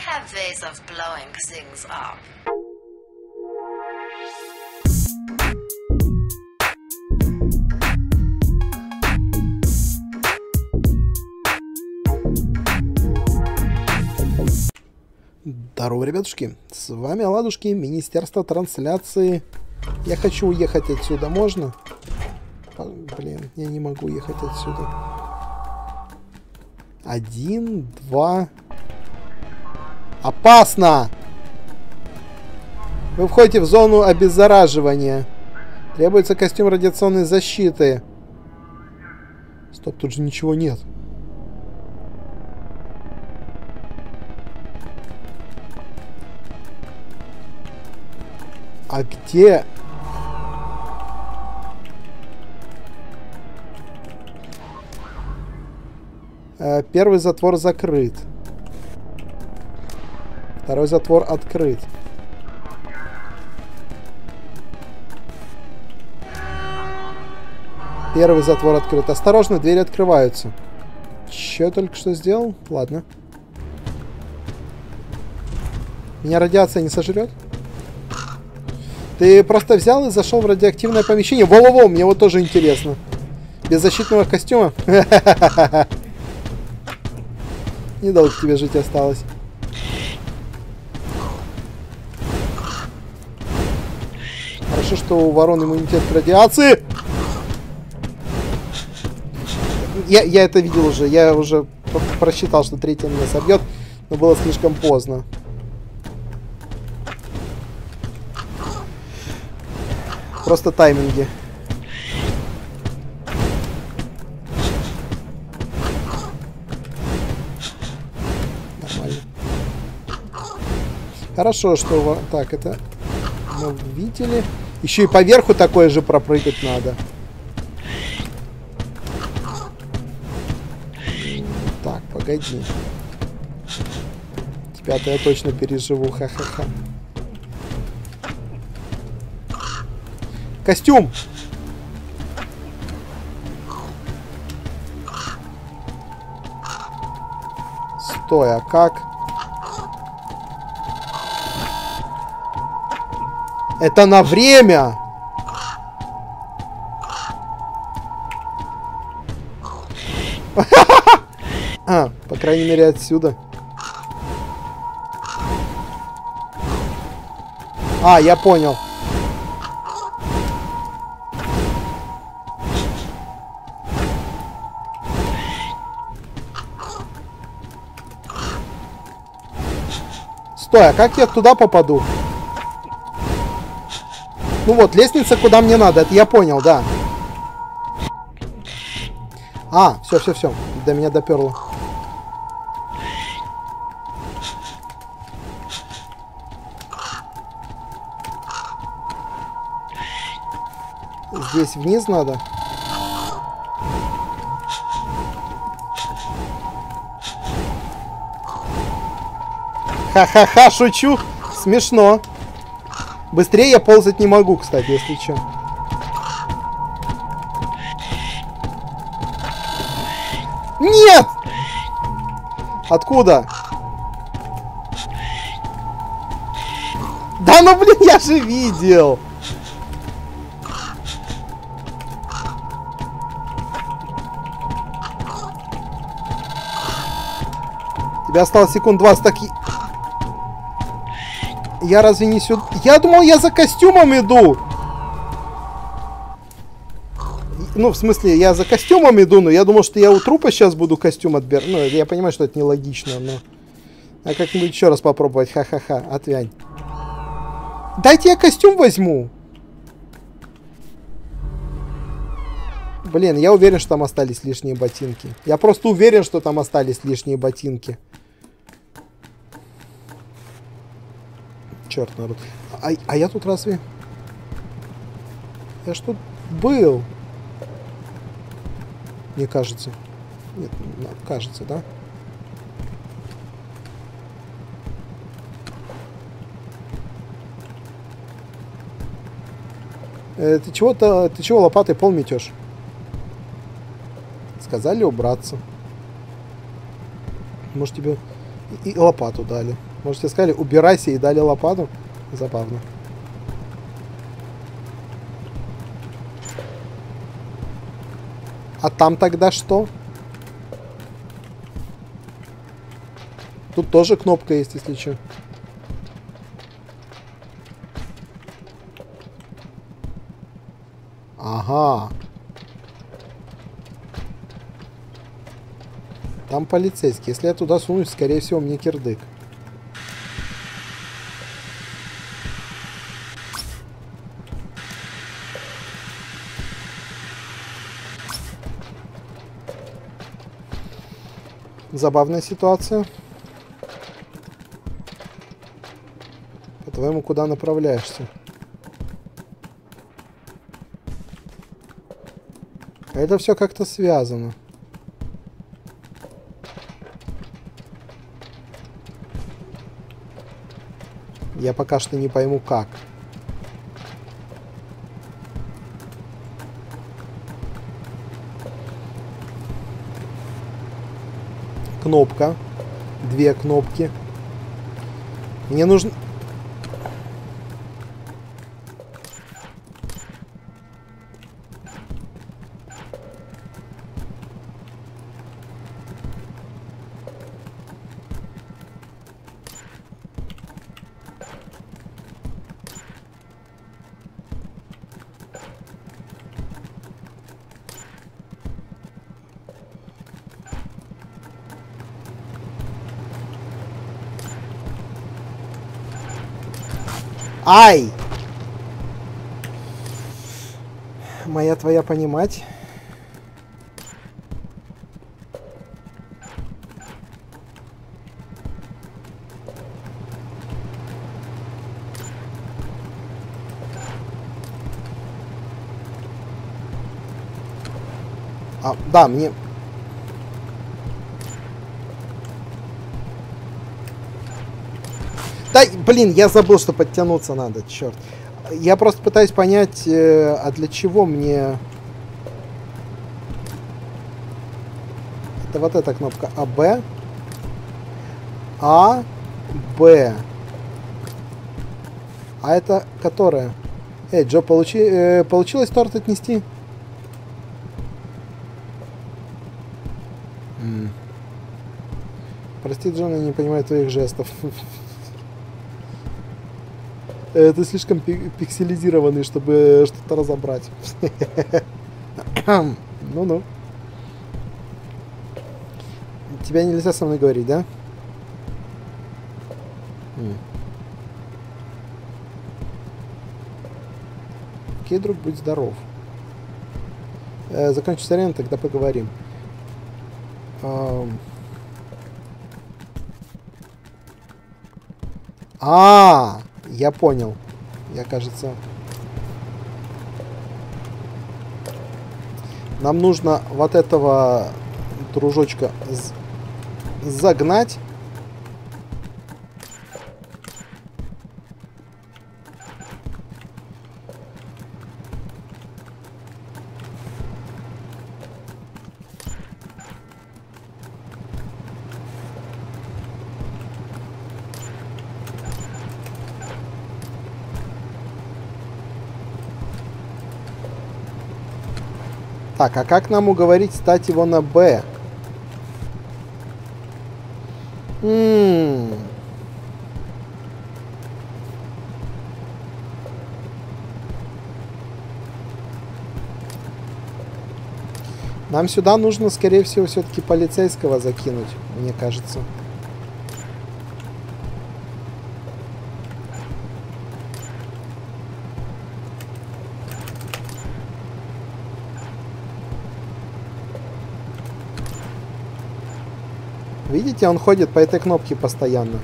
have ways of blowing things up. Здорово, ребятушки. С вами Ладушки, Министерство трансляции. Я хочу уехать отсюда, можно? А, Блин, я не могу ехать отсюда. Один, два. Опасно! Вы входите в зону обеззараживания. Требуется костюм радиационной защиты. Стоп, тут же ничего нет. А где... Э, Первый затвор закрыт. Второй затвор открыт. Первый затвор открыт. Осторожно, двери открываются. Че только что сделал? Ладно. Меня радиация не сожрет? Ты просто взял и зашел в радиоактивное помещение. Во-во-во, мне вот тоже интересно. Без защитного костюма? Недолго тебе жить осталось. Хорошо, что у ворон иммунитет к радиации. Я, я это видел уже. Я уже просчитал, что третья меня собьет. Но было слишком поздно. Просто тайминги. Хорошо, что... Так, это... Мы видели. Еще и поверху такое же пропрыгать надо. Так, погоди. Тебя-то я точно переживу, ха-ха-ха. Костюм! Стой, а как? Это на время! А, по крайней мере отсюда. А, я понял. Стой, а как я туда попаду? Ну вот, лестница куда мне надо, это я понял, да. А, все, все, все, до меня доперло. Здесь вниз надо. Ха-ха-ха, шучу. Смешно. Быстрее я ползать не могу, кстати, если что. Нет! Откуда? Да ну блин, я же видел! Тебе осталось секунд 20, так... Я разве не сюда... Я думал, я за костюмом иду! Ну, в смысле, я за костюмом иду, но я думал, что я у трупа сейчас буду костюм отбирать. Ну, я понимаю, что это нелогично, но... А как-нибудь еще раз попробовать, ха-ха-ха, отвянь. Дайте я костюм возьму. Блин, я уверен, что там остались лишние ботинки. Я просто уверен, что там остались лишние ботинки. Черт, народ. А, а я тут разве... Я тут был. Мне кажется. Нет, на- кажется, да? Э, ты чего-то... Ты чего лопатой пол метешь? Сказали убраться. Может тебе И, и лопату дали. Можете сказали, убирайся и дали лопату. Забавно. А там тогда что? Тут тоже кнопка есть, если что. Ага. Там полицейский. Если я туда сунусь, скорее всего, мне кирдык. Забавная ситуация. По-твоему, куда направляешься? Это все как-то связано. Я пока что не пойму, как. Кнопка. Две кнопки. Мне нужно... Ай! Моя твоя понимать. А, да, мне... Да, блин, я забыл, что подтянуться надо, черт. Я просто пытаюсь понять, э, а для чего мне... Это вот эта кнопка АБ. А, Б. А это которая? Эй, Джо, получи, э, получилось торт отнести? Прости, Джон, я не понимаю твоих жестов. Это слишком пи- пикселизированный, чтобы что-то разобрать. Ну-ну. Тебя нельзя со мной говорить, да? Окей, друг, будь здоров. Э, закончится арена, тогда поговорим. А, я понял. Я, кажется... Нам нужно вот этого дружочка загнать. Так, а как нам уговорить стать его на Б? Нам сюда нужно, скорее всего, все-таки полицейского закинуть, мне кажется. Видите, он ходит по этой кнопке постоянно.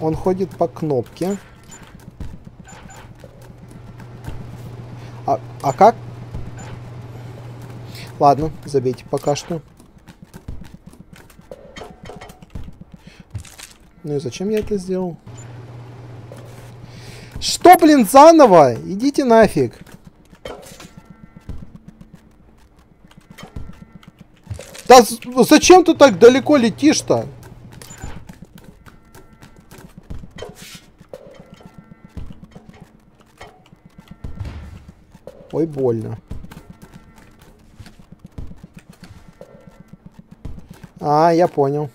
Он ходит по кнопке. А, а как? Ладно, забейте пока что. Ну и зачем я это сделал? Что, блин, заново? Идите нафиг. Да зачем ты так далеко летишь-то? Ой, больно. А, я понял.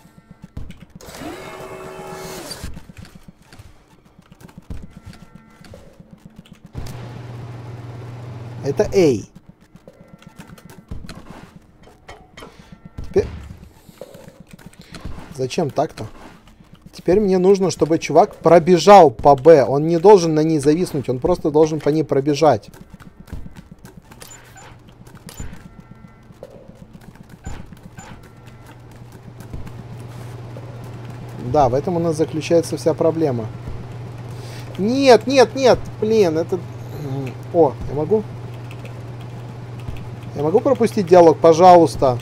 Это A. Теперь... Зачем так-то? Теперь мне нужно, чтобы чувак пробежал по Б. Он не должен на ней зависнуть, он просто должен по ней пробежать. Да, в этом у нас заключается вся проблема. Нет, нет, нет, блин, это... О, я могу? Я могу пропустить диалог, пожалуйста?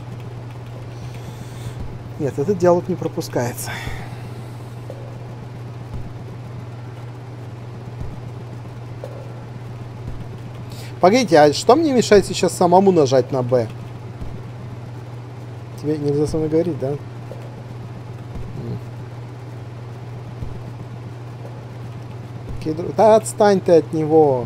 Нет, этот диалог не пропускается. Погодите, а что мне мешает сейчас самому нажать на Б? Тебе нельзя со мной говорить, да? Да отстань ты от него.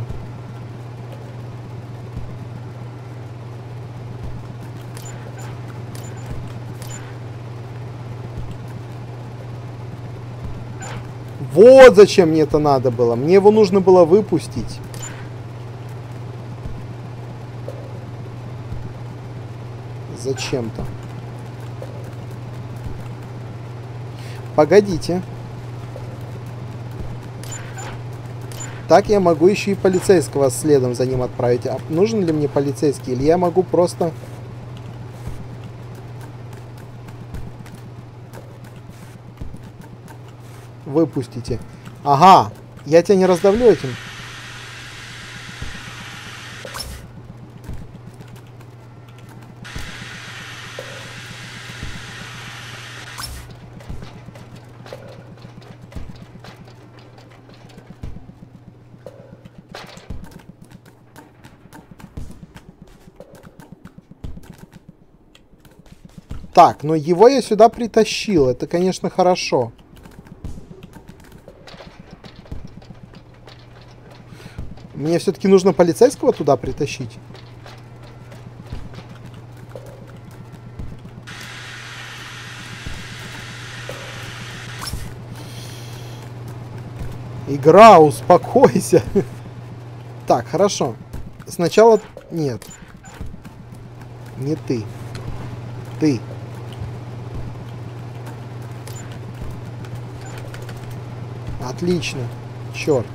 Вот зачем мне это надо было. Мне его нужно было выпустить. Зачем-то. Погодите. Так я могу еще и полицейского следом за ним отправить. А нужен ли мне полицейский? Или я могу просто... Выпустите. Ага, я тебя не раздавлю этим. Так, но его я сюда притащил. Это, конечно, хорошо. Мне все-таки нужно полицейского туда притащить. Игра, успокойся. Так, хорошо. Сначала... Нет. Не ты. Ты. Отлично. Черт.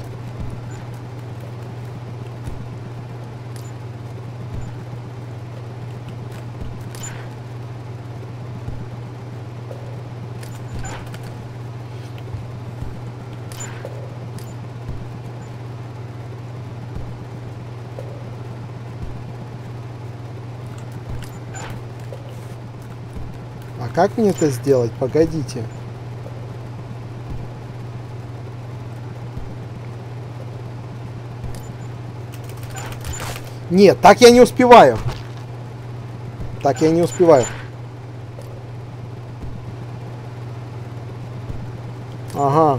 А как мне это сделать? Погодите. Нет, так я не успеваю. Так я не успеваю. Ага.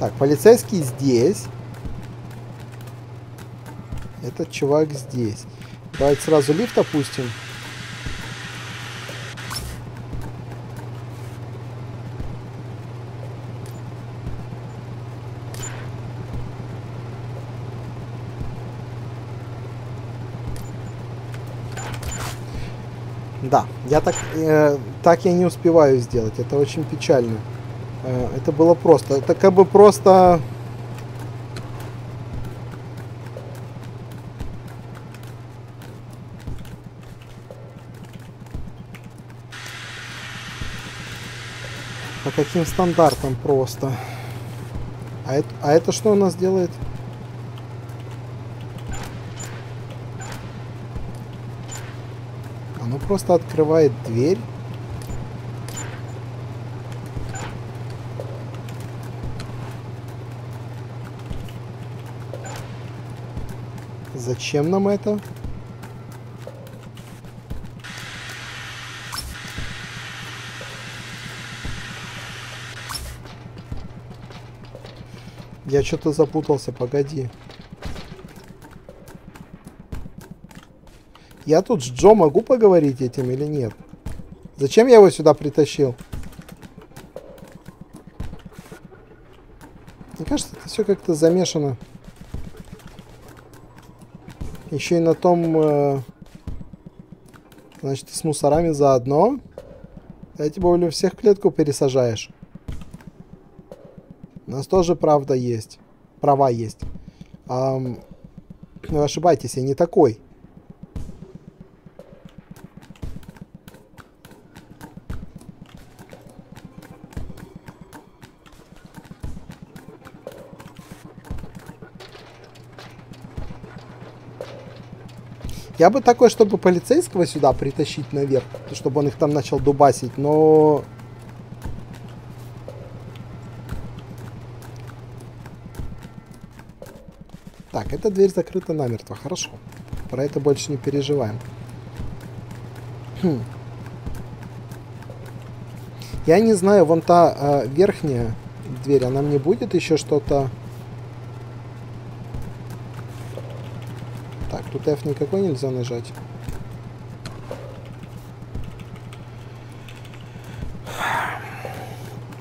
Так, полицейский здесь. Этот чувак здесь. Давайте сразу лифт опустим. Да, я так, э, так я не успеваю сделать. Это очень печально. Э, это было просто. Это как бы просто... По каким стандартам просто. А это, а это что у нас делает? Оно просто открывает дверь. Зачем нам это? Я что-то запутался, погоди. Я тут с Джо могу поговорить этим или нет? Зачем я его сюда притащил? Мне кажется, это все как-то замешано. Еще и на том... Э, значит, с мусорами заодно. Я тебе более всех клетку пересажаешь. У нас тоже правда есть. Права есть. Ам, вы ошибаетесь, я не такой. Я бы такой, чтобы полицейского сюда притащить наверх, чтобы он их там начал дубасить, но Так, эта дверь закрыта намертво. Хорошо. Про это больше не переживаем. Хм. Я не знаю, вон та э, верхняя дверь, она мне будет еще что-то... Так, тут F никакой нельзя нажать.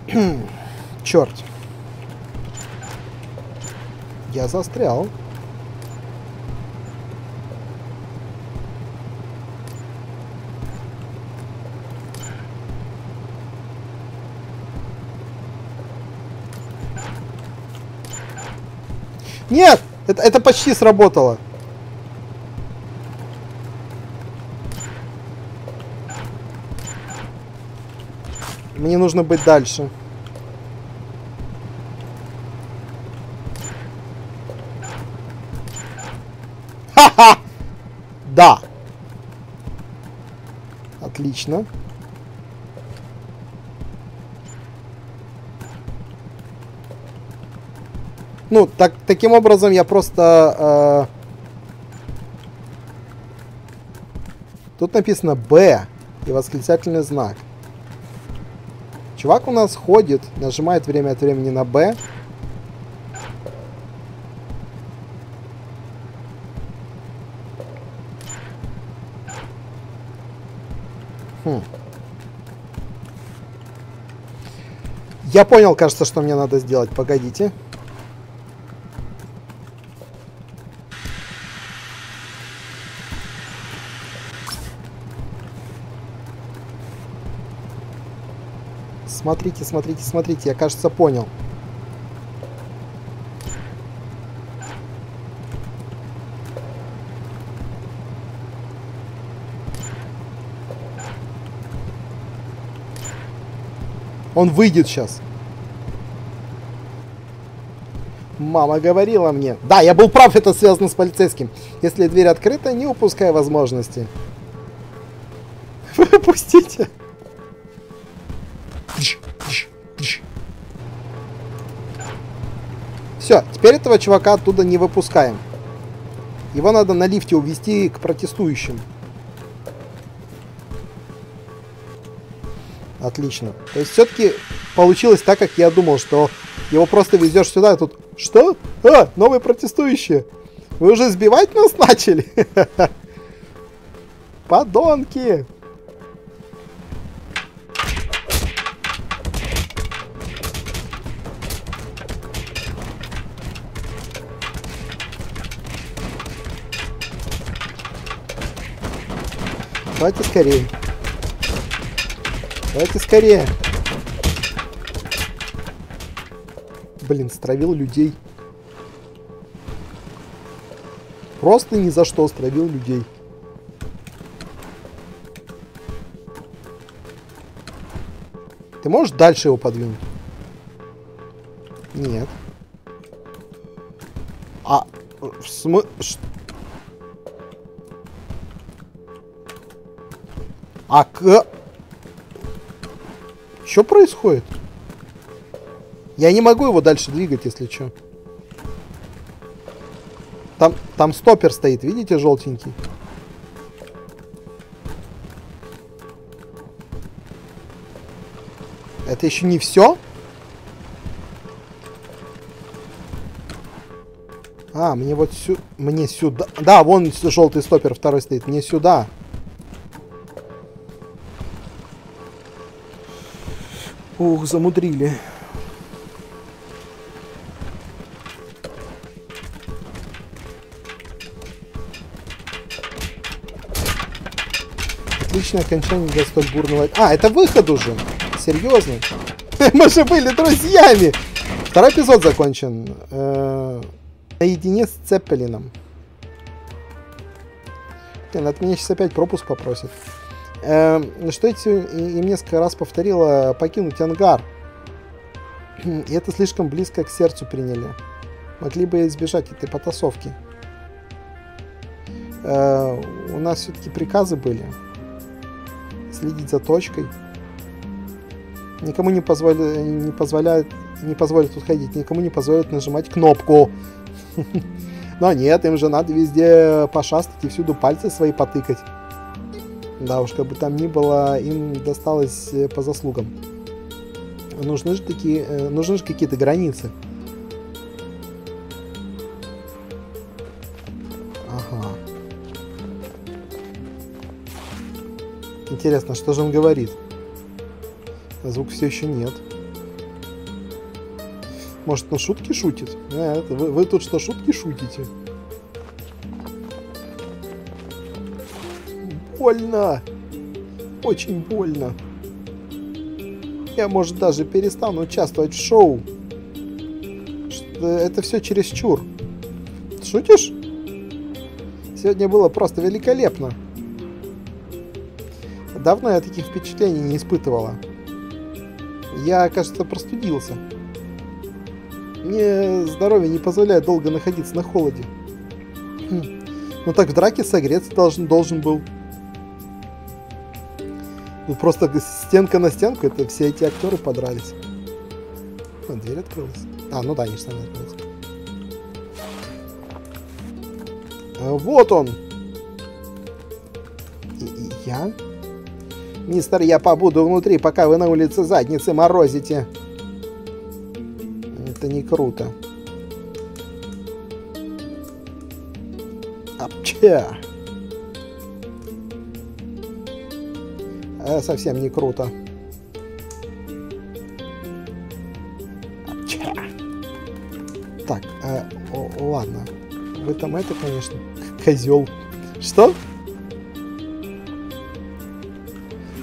Черт. Я застрял. Нет! Это, это почти сработало. Мне нужно быть дальше. Ха-ха! Да. Отлично. Ну, так, таким образом я просто... Э, тут написано Б и восклицательный знак. Чувак у нас ходит, нажимает время от времени на Б. Хм. Я понял, кажется, что мне надо сделать. Погодите. Смотрите, смотрите, смотрите. Я, кажется, понял. Он выйдет сейчас. Мама говорила мне. Да, я был прав, это связано с полицейским. Если дверь открыта, не упускай возможности. Выпустите. Все, теперь этого чувака оттуда не выпускаем. Его надо на лифте увезти к протестующим. Отлично. То есть все-таки получилось так, как я думал, что его просто везешь сюда, и тут... Что? А, новые протестующие. Вы уже сбивать нас начали? Подонки! Давайте скорее. Давайте скорее. Блин, стравил людей. Просто ни за что стравил людей. Ты можешь дальше его подвинуть? Нет. А в смысле... А к... Что происходит? Я не могу его дальше двигать, если что. Там, там стопер стоит, видите, желтенький? Это еще не все? А, мне вот сюда... Мне сюда... Да, вон желтый стопер второй стоит. Мне сюда. Ух, замудрили. Отличное окончание для столь бурного... А, это выход уже. Серьезно? Мы же были друзьями. Второй эпизод закончен. Э, наедине с Цеппелином. Блин, от меня сейчас опять пропуск попросит. Э, что эти им несколько раз повторила покинуть ангар. И это слишком близко к сердцу приняли. Могли бы избежать этой потасовки. Э, у нас все-таки приказы были. Следить за точкой. Никому не, позволя... не позволяет не позволят тут ходить, никому не позволят нажимать кнопку. Но нет, им же надо везде пошастать и всюду пальцы свои потыкать. Да уж, как бы там ни было, им досталось э, по заслугам. Нужны же такие, э, нужны же какие-то границы. Ага. Интересно, что же он говорит? Звук все еще нет. Может, на шутки шутит? Нет, вы, вы тут что, шутки шутите? Больно. Очень больно. Я, может, даже перестану участвовать в шоу. Это все чересчур. Шутишь? Сегодня было просто великолепно. Давно я таких впечатлений не испытывала. Я, кажется, простудился. Мне здоровье не позволяет долго находиться на холоде. Хм. Ну так в драке согреться должен, должен был. Ну просто стенка на стенку, это все эти актеры подрались. А, дверь открылась. А, ну да, они же сами открылись. А, вот он. И, и я? Мистер, я побуду внутри, пока вы на улице задницы морозите. Это не круто. Апча! Э, совсем не круто. Так, э, о, ладно. Вы там это, конечно, козел. Что?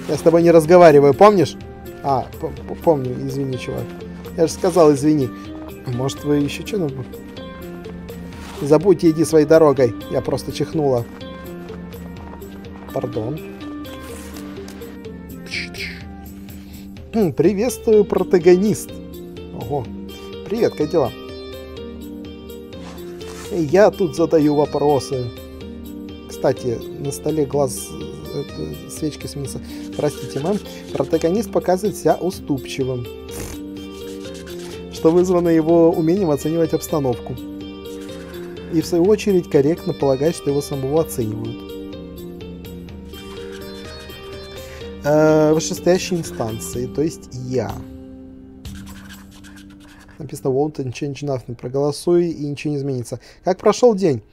Я с тобой не разговариваю, помнишь? А, помню, извини, чувак. Я же сказал, извини. Может, вы еще что-нибудь... Забудьте, иди своей дорогой. Я просто чихнула. Пардон. Приветствую, протагонист. Ого. Привет, как дела? Я тут задаю вопросы. Кстати, на столе глаз это, свечки сменился. Простите, мэм. Протагонист показывает себя уступчивым. Что вызвано его умением оценивать обстановку. И в свою очередь корректно полагать, что его самого оценивают. Э, вышестоящей инстанции, то есть я. Написано won't change nothing. Проголосуй и ничего не изменится. Как прошел день?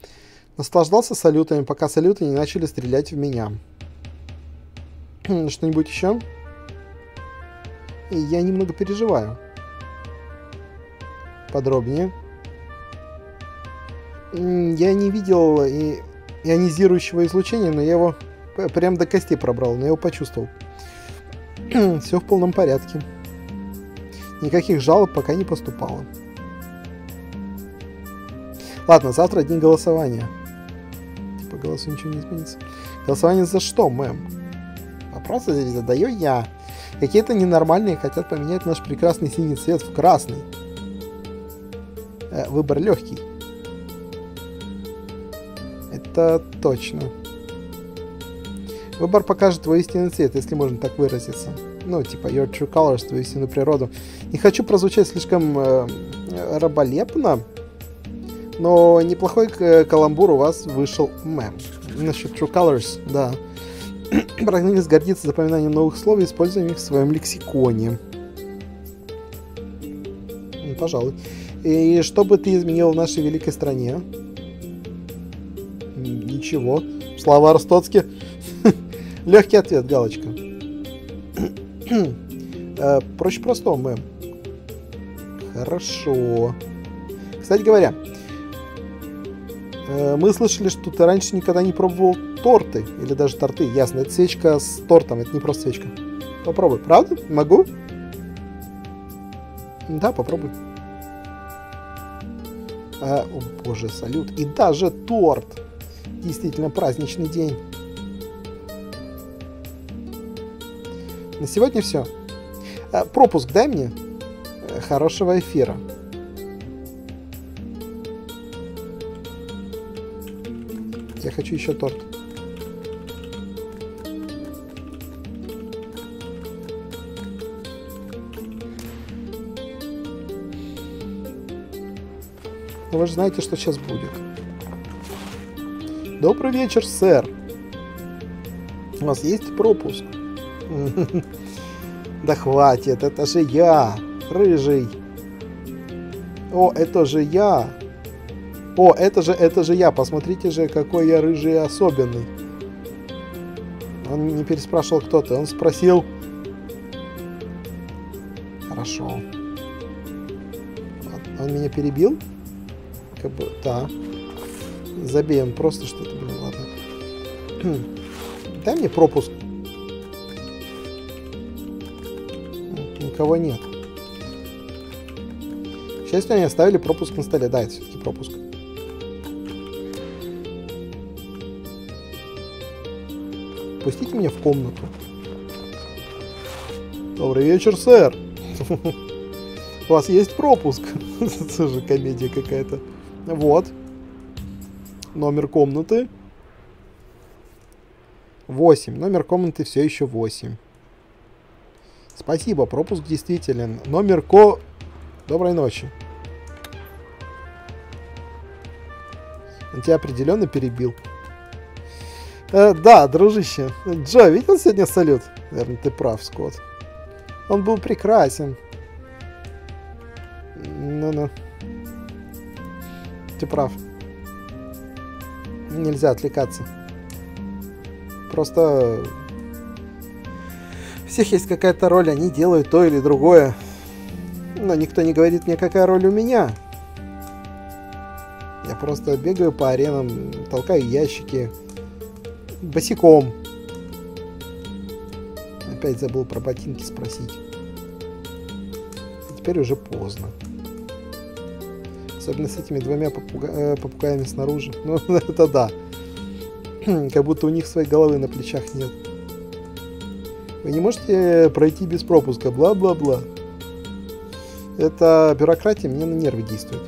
Наслаждался салютами, пока салюты не начали стрелять в меня. Что-нибудь еще? я немного переживаю. Подробнее. Я не видел и ионизирующего излучения, но я его прям до костей пробрал, но я его почувствовал. Все в полном порядке. Никаких жалоб пока не поступало. Ладно, завтра день голосования. Типа голосу ничего не изменится. Голосование за что, мэм? Вопросы здесь задаю я. Какие-то ненормальные хотят поменять наш прекрасный синий цвет в красный. Э, выбор легкий. Это точно. Выбор покажет твой истинный цвет, если можно так выразиться. Ну, типа, your true colors, твою истинную природу. Не хочу прозвучать слишком э, раболепно, но неплохой каламбур у вас вышел мэм. Насчет true colors, да. Программист гордится запоминанием новых слов и использованием их в своем лексиконе. Ну, пожалуй. И что бы ты изменил в нашей великой стране? Ничего. Слава Ростоцке. Легкий ответ, галочка. Э, проще простого, мэм. Хорошо. Кстати говоря, э, мы слышали, что ты раньше никогда не пробовал торты. Или даже торты. Ясно, это свечка с тортом, это не просто свечка. Попробуй. Правда? Могу? Да, попробуй. А, о боже, салют. И даже торт. Действительно праздничный день. На сегодня все. А, пропуск дай мне. Э, хорошего эфира. Я хочу еще торт. Но вы же знаете, что сейчас будет. Добрый вечер, сэр. У вас есть пропуск? Да хватит, это же я, рыжий. О, это же я. О, это же, это же я. Посмотрите же, какой я рыжий особенный. Он не переспрашивал кто-то, он спросил. Хорошо. Он меня перебил? Как бы, да. Забей, он просто что-то, блин, ладно. Дай мне пропуск. Никого нет. К счастью, они оставили пропуск на столе. Да, это все-таки пропуск. Пустите меня в комнату. Добрый вечер, сэр. У вас есть пропуск? Это же комедия какая-то. Вот. Номер комнаты. 8. Номер комнаты все еще 8. Спасибо, пропуск действителен. Номер ко... Доброй ночи. Он тебя определенно перебил. Э, да, дружище. Джо, видел сегодня салют? Наверное, ты прав, Скотт. Он был прекрасен. Ну-ну. Ты прав. Нельзя отвлекаться. Просто всех есть какая-то роль, они делают то или другое. Но никто не говорит мне, какая роль у меня. Я просто бегаю по аренам, толкаю ящики. Босиком. Опять забыл про ботинки спросить. теперь уже поздно. Особенно с этими двумя попуга... э, попугаями снаружи. Ну, это да. как будто у них своей головы на плечах нет. Вы не можете пройти без пропуска, бла-бла-бла. Это бюрократия мне на нервы действует.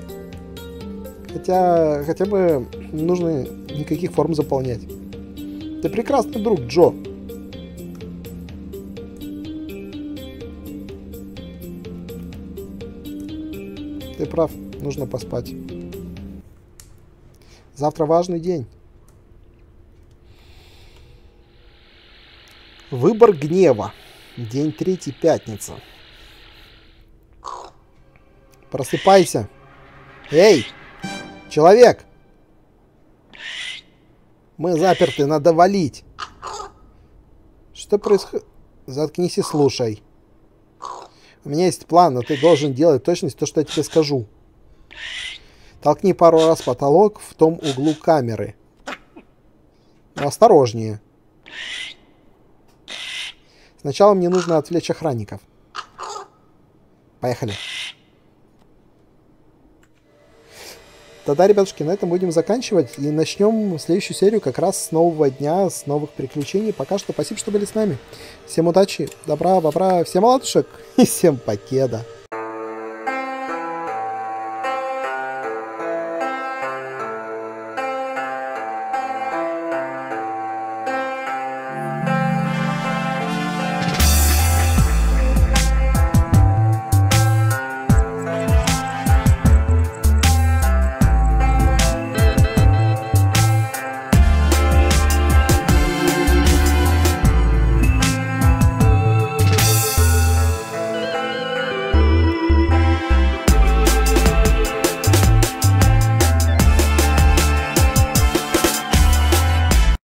Хотя, хотя бы не нужно никаких форм заполнять. Ты прекрасный друг, Джо. Ты прав, нужно поспать. Завтра важный день. Выбор гнева. День третий, пятница. Просыпайся. Эй, человек! Мы заперты, надо валить. Что происходит? Заткнись и слушай. У меня есть план, но ты должен делать точность то, что я тебе скажу. Толкни пару раз потолок в том углу камеры. Но осторожнее. Сначала мне нужно отвлечь охранников. Поехали. Тогда, ребятушки, на этом будем заканчивать. И начнем следующую серию как раз с нового дня, с новых приключений. Пока что спасибо, что были с нами. Всем удачи, добра, бобра, всем ладушек и всем покеда.